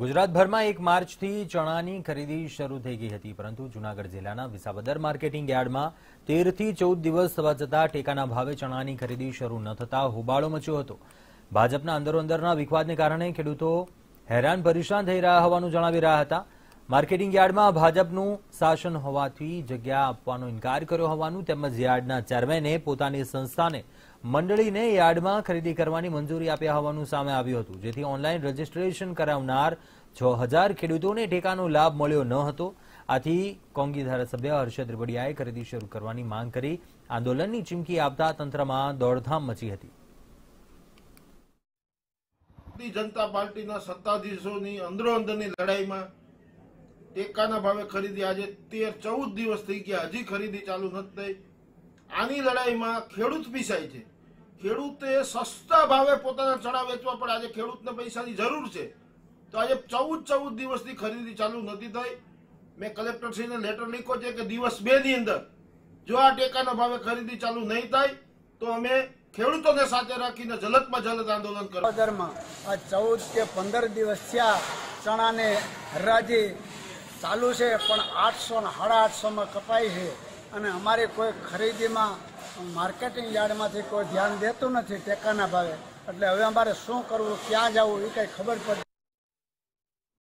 ગુજરાતભરમાં એક માર્ચથી ચણાની ખરીદી શરૂ થઈ ગઈ હતી, પરંતુ જૂનાગઢ જિલ્લાના વિસાવદર માર્કેટિંગ યાર્ડમાં તેરથી ચૌદ દિવસ થવા જતા ટેકાના ભાવે ચણાની ખરીદી શરૂ ન થતા હોબાળો મચ્યો હતો. ભાજપના અંદરોઅંદરના વિખવાદને કારણે ખેડૂતો હેરાન પરેશાન થઈ રહ્યા હોવાનું જણાવી રહ્યા હતા. માર્કેટિંગ યાર્ડમાં ભાજપનું શાસન હોવાથી જગ્યા આપવાનો ઇન્કાર કર્યો હોવાનું તેમજ યાર્ડના ચેરમેને પોતાની સંસ્થાને મંડળીને યાર્ડમાં ખરીદી કરવાની મંજૂરી આપ્યા હોવાનું સામે આવ્યું હતું, જેથી ઓનલાઈન રજીસ્ટ્રેશન કરાવનાર છ હજાર ખેડૂતોને ટેકાનો લાભ મળ્યો ન હતો. આથી કોંગી ધારાસભ્ય હર્ષદ રીબડિયાએ ખરીદી શરૂ કરવાની માંગ કરી આંદોલનની ચીમકી આપતા તંત્રમાં દોડધામ મચી હતી. ભારતીય જનતા પાર્ટીના સત્તાધીશોની અંદરો અંદરની લડાઈમાં ટેકાના ભાવે ખરીદી આજે તેર ચૌદ દિવસ થઈ ગયા. હજી ખરીદી ચાલુ નથી થઈ. આની લડાઈમાં ખેડૂત પીસાય છે. ખેડૂતે સસ્તા ભાવે પોતાના ચણા વેચવા પડે આજે ખેડૂતને પૈસાની જરૂર છે. તો આજે ચૌદ ચૌદ દિવસથી ખરીદી ચાલુ નથી થઈ. મેં કલેક્ટરશ્રીને લેટર લખ્યો છે કે દિવસ બે ની અંદર જો આ ટેકાના ભાવે ખરીદી ચાલુ નહીં થાય, તો અમે ખેડૂતોને સાથે રાખીને જલદમાં જલદ આંદોલન કરશું આ ચૌદ કે પંદર દિવસ થયા ચણાને હરાજી ચાલુ છે, પણ આઠસો ને સાડા આઠસોમાં કપાય છે. અને અમારી કોઈ ખરીદીમાં માર્કેટિંગ યાર્ડમાંથી કોઈ ધ્યાન દેતું નથી ટેકાના ભાવે. એટલે હવે અમારે શું કરવું, ક્યાં જવું, એ કંઈ ખબર પડતી